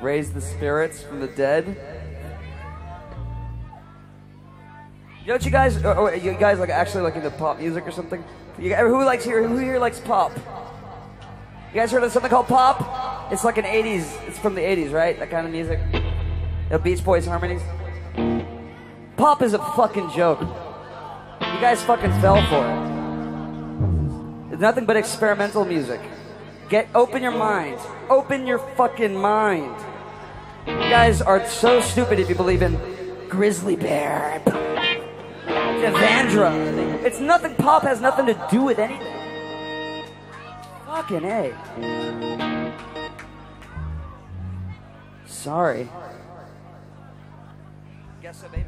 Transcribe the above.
Raise the spirits from the dead. You know what you guys? Or, or you guys like actually like into pop music or something? You, who likes here? Who here likes pop? You guys heard of something called pop? It's like an '80s. It's from the '80s, right? That kind of music. The Beach Boys harmonies. Pop is a fucking joke. You guys fucking fell for it. It's nothing but experimental music. Get open your mind. Open your fucking mind. You guys are so stupid if you believe in Grizzly Bear, Devendra. It's nothing. Pop has nothing to do with anything. Fucking a. Sorry. Guess so, baby.